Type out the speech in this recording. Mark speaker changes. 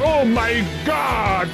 Speaker 1: Oh my god!